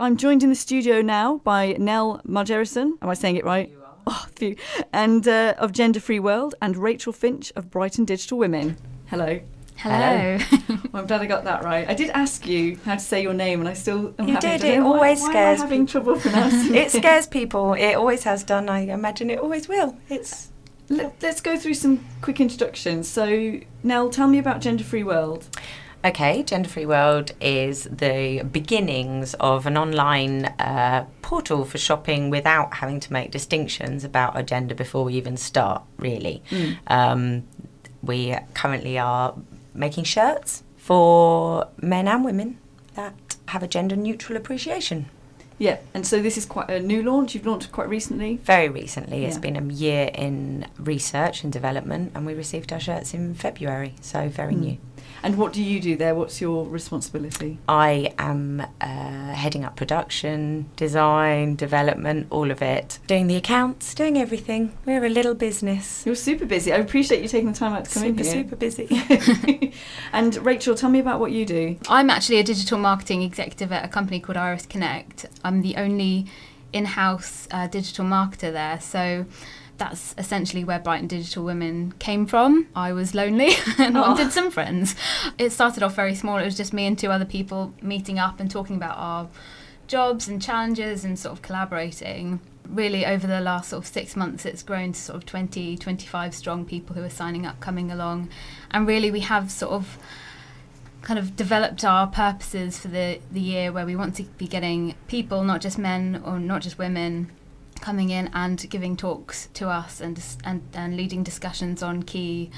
I'm joined in the studio now by Nel Margerison. Am I saying it right? You are. Oh, phew. And uh, of Gender Free World, and Rachel Finch of Brighton Digital Women. Hello. Hello. Well, I'm glad I got that right. I did ask you how to say your name, and I still am You having, did, it why- always why am I scares having trouble pronouncing it scares people. It always has done. I imagine it always will. It's Let, us go through some quick introductions. So, Nel, tell me about Gender Free World. Okay. Gender Free World is the beginnings of an online uh, portal for shopping without having to make distinctions about a gender before we even start. Really, um, we currently are making shirts for men and women that have a gender neutral appreciation. Yeah, and so this is quite a new launch. You've launched quite recently. Very recently, It's been a year in research and development, and we received our shirts in February, so very Mm. new. And what do you do there? What's your responsibility? I am uh, heading up production, design, development, all of it, doing the accounts, doing everything. We're a little business. You're super busy. I appreciate you taking the time out to come super, in here. super busy. and Rachel, tell me about what you do. I'm actually a digital marketing executive at a company called Iris Connect. I'm the only in house uh, digital marketer there. So that's essentially where Brighton Digital Women came from. I was lonely and Aw. wanted some friends. It started off very small. It was just me and two other people meeting up and talking about our jobs and challenges and sort of collaborating. Really, over the last sort of six months, it's grown to sort of 20, 25 strong people who are signing up, coming along. And really, we have sort of kind of developed our purposes for the, the year where we want to be getting people, not just men or not just women, coming in and giving talks to us and, and, and leading discussions on key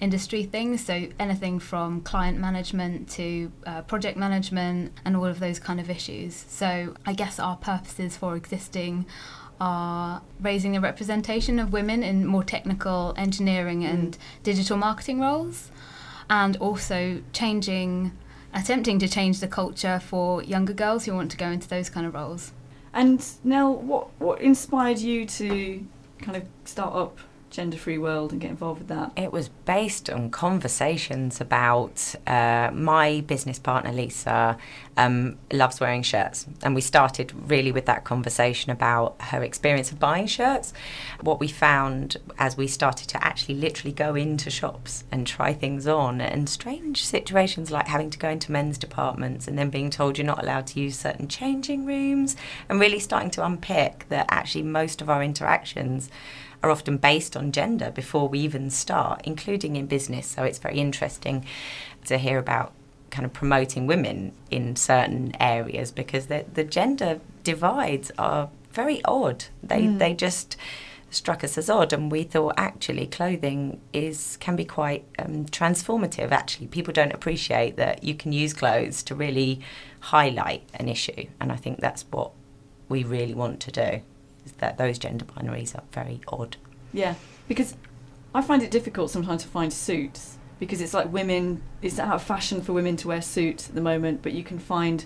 industry things. So anything from client management to uh, project management and all of those kind of issues. So I guess our purposes for existing are raising the representation of women in more technical engineering and digital marketing roles and also changing attempting to change the culture for younger girls who want to go into those kind of roles And Nel, what what inspired you to kind of start up Gender Free World and get involved with that? It was based on conversations about uh, my business partner Lisa um, loves wearing shirts, and we started really with that conversation about her experience of buying shirts. What we found as we started to actually literally go into shops and try things on, and strange situations like having to go into men's departments and then being told you're not allowed to use certain changing rooms, and really starting to unpick that actually most of our interactions are often based on gender before we even start, including in business. So it's very interesting to hear about kind of promoting women in certain areas because the, the gender divides are very odd. They Mm. they just struck us as odd, and we thought actually clothing is can be quite um, transformative. Actually, people don't appreciate that you can use clothes to really highlight an issue, and I think that's what we really want to do. Is that those gender binaries are very odd. Yeah, because I find it difficult sometimes to find suits because it's like women. It's out of fashion for women to wear suits at the moment, but you can find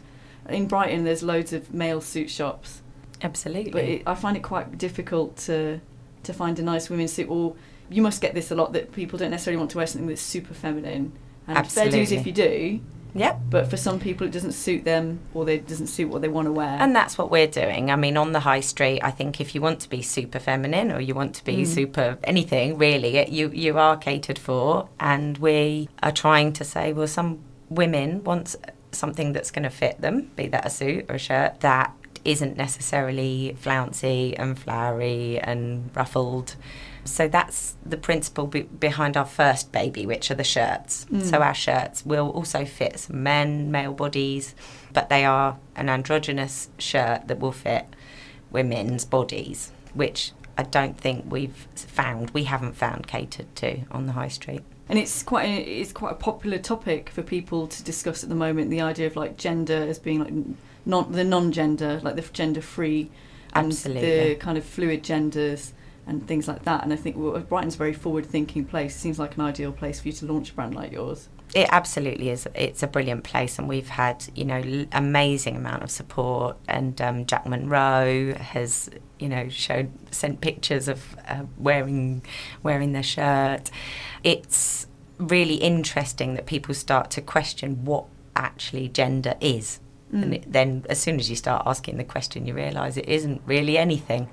in Brighton there's loads of male suit shops, Absolutely. but it, I find it quite difficult to to find a nice women's suit. Or you must get this a lot that people don't necessarily want to wear something that's super feminine. And fair dues if you do, yep. but for some people it doesn't suit them or they doesn't suit what they want to wear. And that's what we're doing. I mean, on the high street, I think if you want to be super feminine or you want to be Mm. super anything, really, it, you you are catered for. And we are trying to say, well, some women want something that's going to fit them, be that a suit or a shirt that isn't necessarily flouncy and flowery and ruffled. So that's the principle be- behind our first baby, which are the shirts. Mm. So our shirts will also fit some men, male bodies, but they are an androgynous shirt that will fit women's bodies, which I don't think we've found. We haven't found catered to on the high street. and it's quite a, it's quite a popular topic for people to discuss at the moment. The idea of like gender as being like non the non-gender, like the gender free, and Absolutely. the kind of fluid genders and things like that. And I think well, Brighton's a very forward-thinking place. It seems like an ideal place for you to launch a brand like yours. It absolutely is. It's a brilliant place, and we've had you know l- amazing amount of support. And um, Jack Monroe has you know showed sent pictures of uh, wearing wearing their shirt. It's really interesting that people start to question what actually gender is Mm. And it, then, as soon as you start asking the question, you realise it isn't really anything.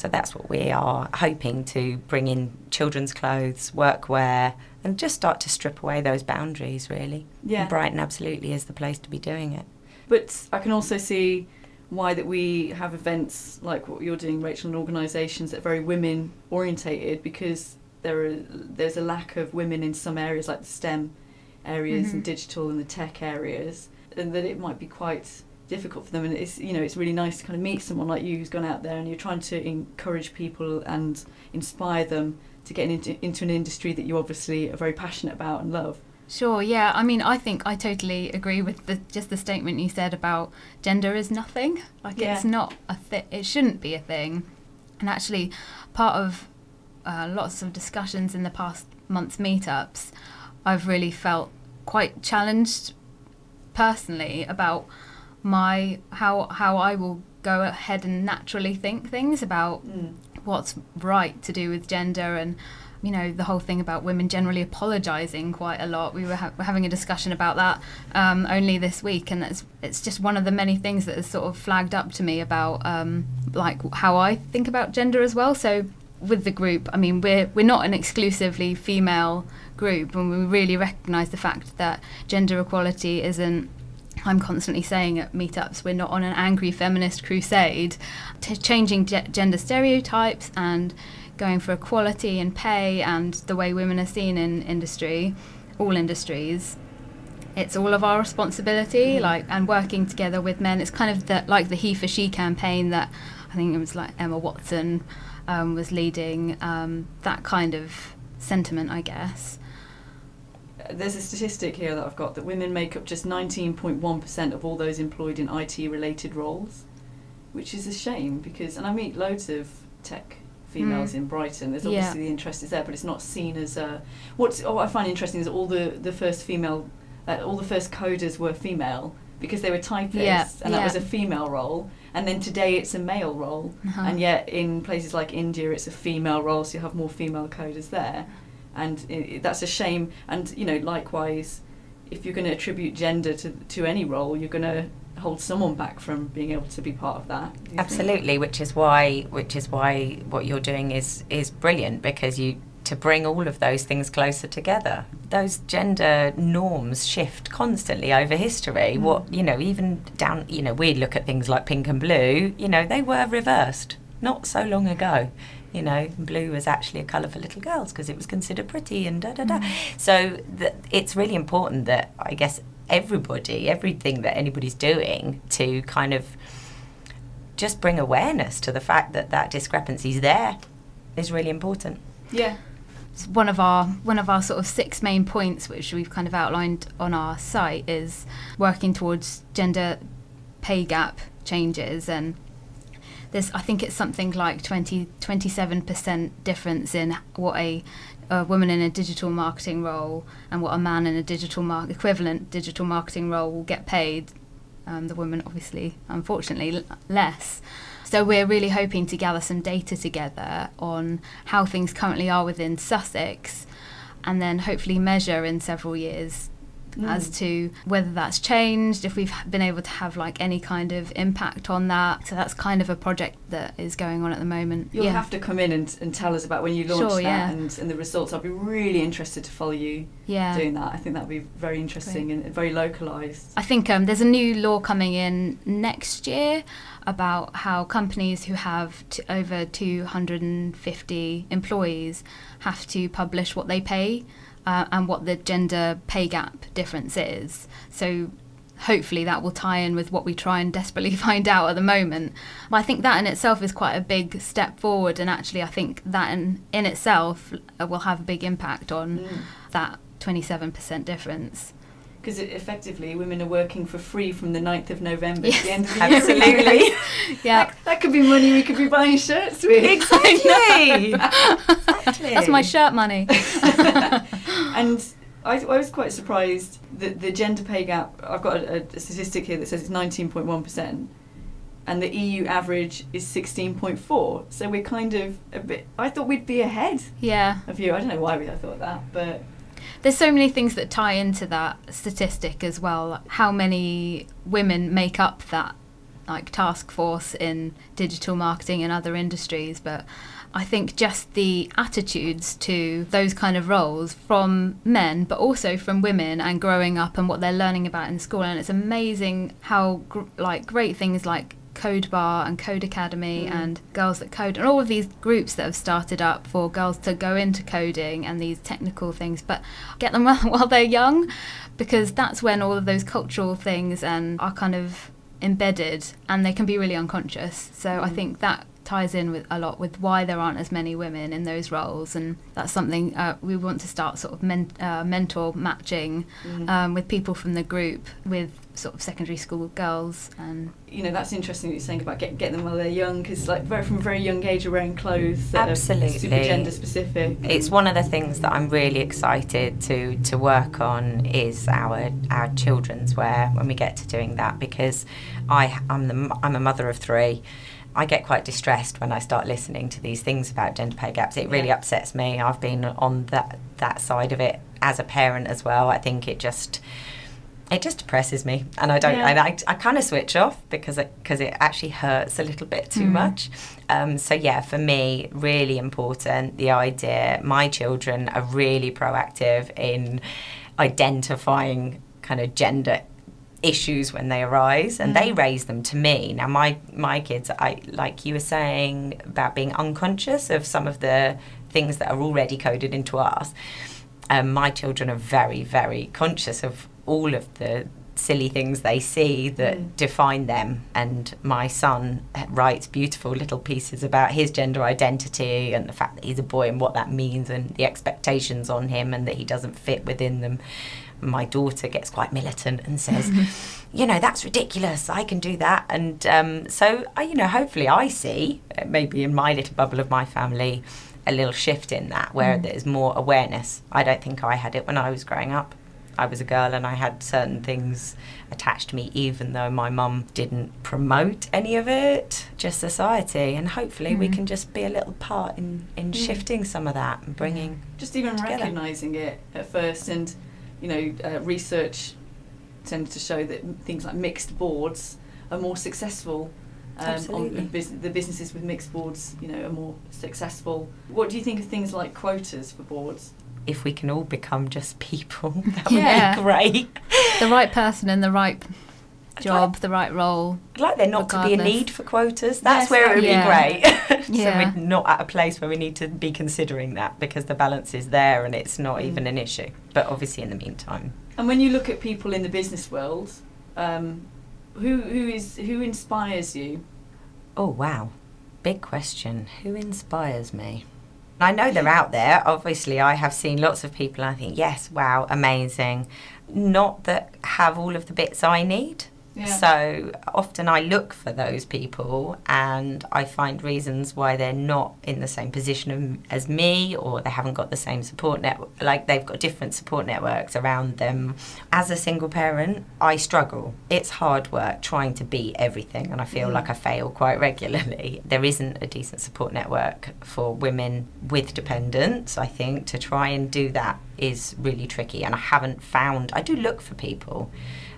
So that's what we are hoping to bring in children's clothes, workwear, and just start to strip away those boundaries, really. Yeah. And Brighton absolutely is the place to be doing it. But I can also see why that we have events like what you're doing, Rachel, and organisations that are very women orientated because there are there's a lack of women in some areas like the STEM areas and Mhm. digital and the tech areas, and that it might be quite difficult for them. And it's you know it's really nice to kind of meet someone like you who's gone out there and you're trying to encourage people and inspire them to get into into an industry that you obviously are very passionate about and love. Sure, yeah. I mean, I think I totally agree with the just the statement you said about gender is nothing. Like Yeah. it's not a thing. It shouldn't be a thing. And actually, part of uh, lots of discussions in the past month's meetups, I've really felt quite challenged personally about my how how I will go ahead and naturally think things about what's right to do with gender and you know the whole thing about women generally apologizing quite a lot. We were, ha- were having a discussion about that um, only this week and it's it's just one of the many things that has sort of flagged up to me about um, like how I think about gender as well. So with the group I mean we're we're not an exclusively female group and we really recognize the fact that gender equality isn't I'm constantly saying at meetups we're not on an angry feminist crusade. To changing ge- gender stereotypes and going for equality in pay and the way women are seen in industry all industries. It's all of our responsibility Mm. like and working together with men. It's kind of the, like the he for she campaign that i think it was like emma watson um, was leading um, that kind of sentiment i guess There's a statistic here that I've got that women make up just 19.1% of all those employed in IT related roles, which is a shame because, and I meet loads of tech females Mm. in Brighton. There's Yeah. obviously the interest is there, but it's not seen as a. What's what I find interesting is all the the first female, uh, all the first coders were female because they were typists, Yeah, and that yeah. was a female role. And then today it's a male role, Uh-huh. and yet in places like India it's a female role, so you have more female coders there, and i i that's a shame. And you know, likewise, if you're going to attribute gender to to any role, you're going to hold someone back from being able to be part of that. You think? Absolutely, which is why which is why what you're doing is is brilliant because you to bring all of those things closer together. Those gender norms shift constantly over history. Mm. What you know, even down you know, we look at things like pink and blue. You know, they were reversed not so long ago. You know, blue was actually a colour for little girls because it was considered pretty and da da da. Mm. So th- it's really important that I guess everybody, everything that anybody's doing to kind of just bring awareness to the fact that that discrepancy is there is really important. Yeah. It's one of our one of our sort of six main points which we've kind of outlined on our site is working towards gender pay gap changes and I think it's something like 20 27% difference in what a, a woman in a digital marketing role and what a man in a digital equivalent digital marketing role will get paid um, the woman obviously unfortunately less. So we're really hoping to gather some data together on how things currently are within Sussex and then hopefully measure in several years as Mm. to whether that's changed, if we've been able to have like any kind of impact on that. So that's kind of a project that is going on at the moment. You'll yeah. have to come in and, and tell us about when you launch Sure, that yeah. and, and the results. I'll be really interested to follow you yeah. doing that. I think that would be very interesting and very localised. I think um, there's a new law coming in next year about how companies who have t- over 250 employees have to publish what they pay uh, and what the gender pay gap difference is. So hopefully that will tie in with what we try and desperately find out at the moment. But I think that in itself is quite a big step forward, and actually, I think that in, in itself uh, will have a big impact on Mm. that 27% difference. Because effectively, women are working for free from the 9th of November Yes, to the end of the year. absolutely. Yeah. That, that could be money we could be buying shirts with. Exactly. exactly. That's my shirt money. And I, I was quite surprised that the gender pay gap. I've got a, a statistic here that says it's 19.1%, and the EU average is 16.4. So we're kind of a bit. I thought we'd be ahead yeah. of you. I don't know why we I thought that, but there's so many things that tie into that statistic as well. How many women make up that like task force in digital marketing and other industries, but I think just the attitudes to those kind of roles from men, but also from women, and growing up and what they're learning about in school. And it's amazing how gr- like great things like Code Bar and Codecademy Mm. and Girls That Code and all of these groups that have started up for girls to go into coding and these technical things, but get them while they're young because that's when all of those cultural things and are kind of embedded and they can be really unconscious. So I Mm. think that ties in with a lot with why there aren't as many women in those roles and that's something uh, we want to start sort of men- uh, mentor matching Mm. um, with people from the group with sort of secondary school girls and you know that's interesting what you're saying about get, getting them while they're young because like very, from a very young age are wearing clothes that are Absolutely. super gender specific It's one of the things that I'm really excited to to work on is our our children's wear when we get to doing that because I I'm the i'm a mother of three. I get quite distressed when I start listening to these things about gender pay gaps. It really Yeah. upsets me. I've been on that that side of it as a parent as well. I think it just it just depresses me, and I don't. Yeah. And I, I kind of switch off because it because it actually hurts a little bit too Mm. much. Um, so yeah, for me, really important. The idea my children are really proactive in identifying kind of gender issues when they arise and they Mm. raise them to me now my my kids i like you were saying about being unconscious of some of the things that are already coded into us um, my children are very very conscious of all of the silly things they see that Mm. define them and my son writes beautiful little pieces about his gender identity and the fact that he's a boy and what that means and the expectations on him and that he doesn't fit within them my daughter gets quite militant and says you know that's ridiculous i can do that and um, so I, you know hopefully i see uh, maybe in my little bubble of my family a little shift in that where Mm. there's more awareness i don't think i had it when i was growing up I was a girl and I had certain things attached to me, even though my mum didn't promote any of it, just society. And hopefully, we Mhm. can just be a little part in, in Mm. shifting some of that and bringing. just even recognizing it at first and you know uh, research tends to show that things like mixed boards are more successful um, on Absolutely. bus- the businesses with mixed boards you know are more successful what do you think of things like quotas for boards If we can all become just people, that would Yeah. be great. the right person in the right I'd job, the right role. I'd like there not to be a need for quotas. That's Yes, where it would yeah. be great. so Yeah. we're not at a place where we need to be considering that because the balance is there and it's not Mm. even an issue. But obviously, in the meantime, and when you look at people in the business world um, who who is who inspires you Oh, wow. Big question. Who inspires me? I know they're out there. Obviously, I have seen lots of people and I think, yes, wow, amazing. Not that have all of the bits I need. Yeah. So often I look for those people and I find reasons why they're not in the same position as me or they haven't got the same support network. Like they've got different support networks around them. As a single parent, I struggle. It's hard work trying to be everything and I feel Mm. like I fail quite regularly. There isn't a decent support network for women with dependents, I think. To try and do that is really tricky and I haven't found, I do look for people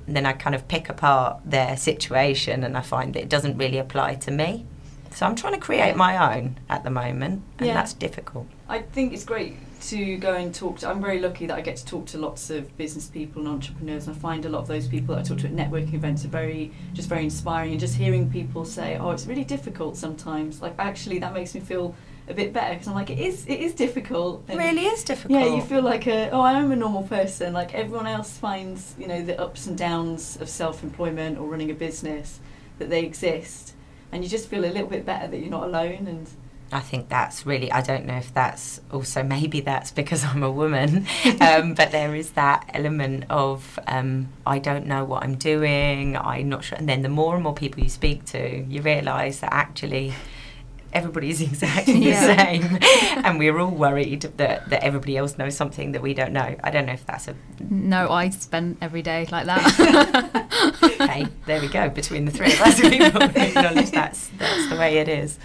and then I kind of pick apart their situation and I find that it doesn't really apply to me. So I'm trying to create my own at the moment, and Yeah. that's difficult. I think it's great to go and talk to. I'm very lucky that I get to talk to lots of business people and entrepreneurs, and I find a lot of those people that I talk to at networking events are very, just very inspiring. And just hearing people say, "Oh, it's really difficult sometimes," like actually that makes me feel a bit better because I'm like, it is, it is difficult. It really is difficult. Yeah, you feel like a, oh, I am a normal person. Like everyone else finds, you know, the ups and downs of self-employment or running a business that they exist, and you just feel a little bit better that you're not alone. And I think that's really, I don't know if that's also, maybe that's because I'm a woman, um, but there is that element of um, I don't know what I'm doing, I'm not sure. And then the more and more people you speak to, you realise that actually everybody's exactly Yeah. the same. and we're all worried that, that everybody else knows something that we don't know. I don't know if that's a, No, I spend every day like that. hey, there we go, between the three of us, we will acknowledge that's, that's the way it is.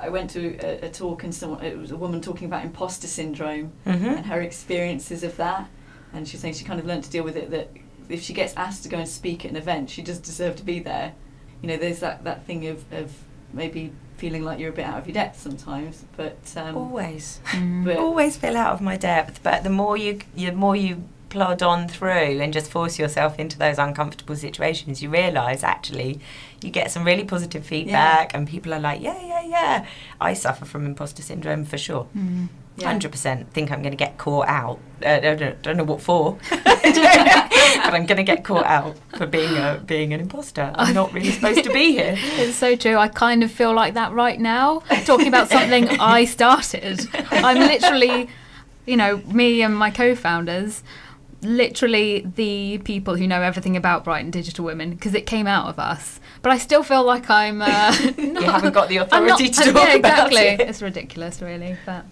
I went to a, a talk and someone it was a woman talking about imposter syndrome hmm and her experiences of that, and she's saying she kind of learned to deal with it. That if she gets asked to go and speak at an event, she does deserve to be there. You know, there's that that thing of of maybe feeling like you're a bit out of your depth sometimes, but um, Always. But- always feel out of my depth but the more you the more you plod on through and just force yourself into those uncomfortable situations you realize actually you get some really positive feedback and people are like yeah yeah yeah i suffer from imposter syndrome for sure Mm. yeah. 100% think i'm going to get caught out uh, I don't, don't know what for but i'm going to get caught out for being a being an imposter i'm not really supposed to be here It's so true. I kind of feel like that right now, talking about something I started. I'm literally, you know, me and my co founders, literally the people who know everything about Brighton Digital Women because it came out of us. But I still feel like I'm. Uh, not, you haven't got the I'm not- authority to yeah, talk about exactly. it It's ridiculous, really. But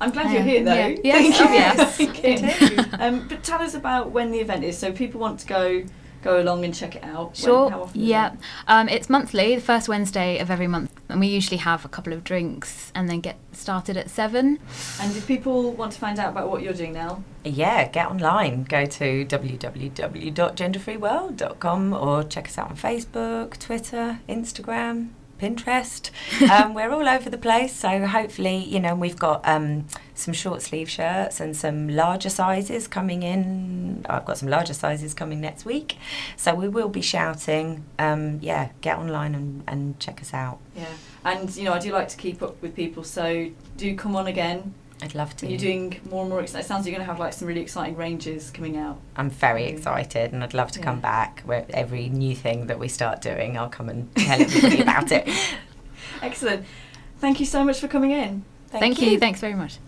I'm glad Yeah. you're here though. Yeah. Yes, Thank oh, you. yes. Thank you. um, but tell us about when the event is, so people want to go go along and check it out. When- Sure. how often yeah. it? Um, it's monthly, the first Wednesday of every month, and we usually have a couple of drinks and then get started at seven. And if people want to find out about what you're doing now, Yeah, get online. Go to www.genderfreeworld.com or check us out on Facebook, Twitter, Instagram, Pinterest. um, we're all over the place, so hopefully, you know, we've got um, some short sleeve shirts and some larger sizes coming in. I've got some larger sizes coming next week, so we will be shouting. Um, yeah, get online and, and check us out. yeah. And you know, I do like to keep up with people, so do come on again. I'd love to. You're doing more and more. Exciting. It sounds like you're going to have like some really exciting ranges coming out. I'm very excited and I'd love to come back. Where every new thing that we start doing, I'll come and tell everybody about it. Excellent. Thank you so much for coming in. Thank you. Thanks very much.